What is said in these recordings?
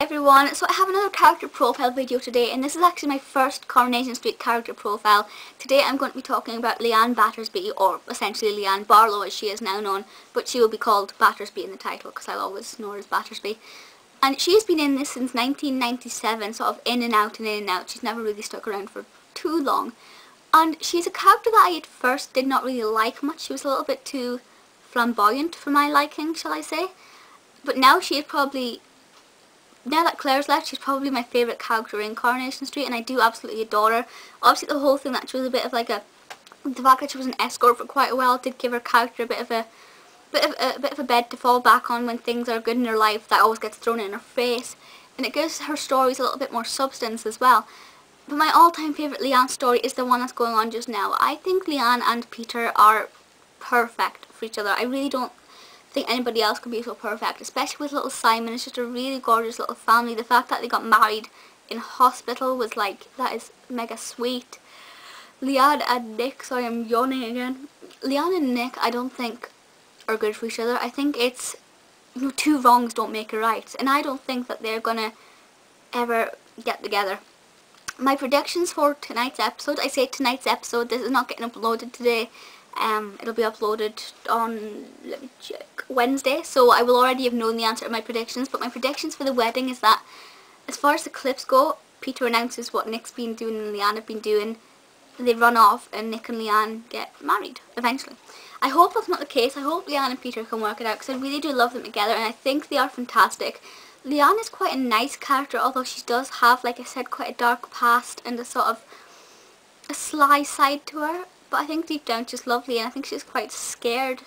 everyone, so I have another character profile video today and this is actually my first Coronation Street character profile. Today I'm going to be talking about Leanne Battersby or essentially Leanne Barlow as she is now known but she will be called Battersby in the title because I'll always know her as Battersby. And she's been in this since 1997, sort of in and out and in and out. She's never really stuck around for too long. And she's a character that I at first did not really like much. She was a little bit too flamboyant for my liking, shall I say. But now she is probably now that Claire's left, she's probably my favourite character in Coronation Street and I do absolutely adore her. Obviously the whole thing that she was a bit of like a, the fact that she was an escort for quite a while did give her character a bit of a, bit of a, a bit of a bed to fall back on when things are good in her life that always gets thrown in her face. And it gives her stories a little bit more substance as well. But my all-time favourite Leanne story is the one that's going on just now. I think Leanne and Peter are perfect for each other. I really don't think anybody else could be so perfect, especially with little Simon. It's just a really gorgeous little family. The fact that they got married in hospital was like, that is mega sweet. Leanne and Nick, sorry I'm yawning again. Leanne and Nick I don't think are good for each other. I think it's, you know, two wrongs don't make a right. And I don't think that they're gonna ever get together. My predictions for tonight's episode, I say tonight's episode, this is not getting uploaded today. Um, it'll be uploaded on, let me check, Wednesday, so I will already have known the answer to my predictions, but my predictions for the wedding is that, as far as the clips go, Peter announces what Nick's been doing and Leanne have been doing, they run off and Nick and Leanne get married, eventually. I hope that's not the case, I hope Leanne and Peter can work it out, because I really do love them together, and I think they are fantastic. Leanne is quite a nice character, although she does have, like I said, quite a dark past and a sort of a sly side to her but I think deep down she's lovely and I think she's quite scared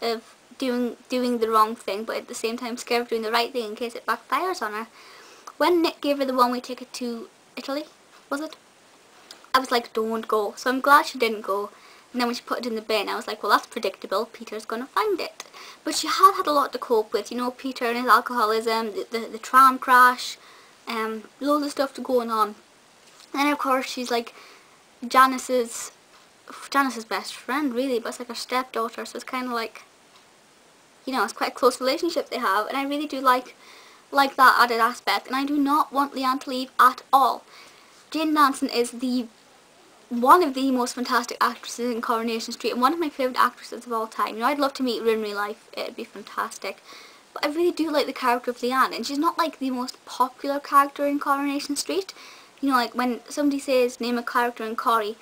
of doing doing the wrong thing but at the same time scared of doing the right thing in case it backfires on her. When Nick gave her the one-way ticket to Italy, was it? I was like, don't go. So I'm glad she didn't go. And then when she put it in the bin, I was like, well, that's predictable. Peter's going to find it. But she had had a lot to cope with. You know, Peter and his alcoholism, the, the, the tram crash, um, loads of stuff going on. And of course, she's like Janice's Janice's best friend really, but it's like her stepdaughter, so it's kind of like, you know, it's quite a close relationship they have, and I really do like like that added aspect, and I do not want Leanne to leave at all. Jane Danson is the one of the most fantastic actresses in Coronation Street, and one of my favourite actresses of all time. You know, I'd love to meet her in real life, it'd be fantastic. But I really do like the character of Leanne, and she's not like the most popular character in Coronation Street. You know, like when somebody says name a character in Corrie,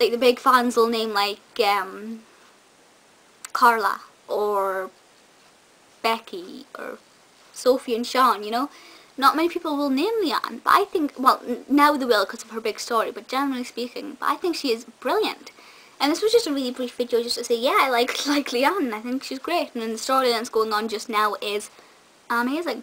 like the big fans will name like um, Carla or Becky or Sophie and Sean, you know. Not many people will name Leanne, but I think, well, now they will because of her big story, but generally speaking, but I think she is brilliant. And this was just a really brief video just to say, yeah, I like, like Leanne, I think she's great, and the story that's going on just now is amazing.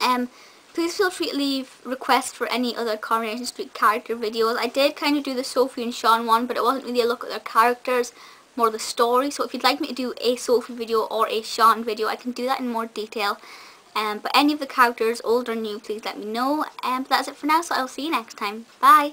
Um, Please feel free to leave requests for any other Coronation Street character videos. I did kind of do the Sophie and Sean one, but it wasn't really a look at their characters, more the story. So if you'd like me to do a Sophie video or a Sean video, I can do that in more detail. Um, but any of the characters, old or new, please let me know. And um, that's it for now, so I'll see you next time. Bye!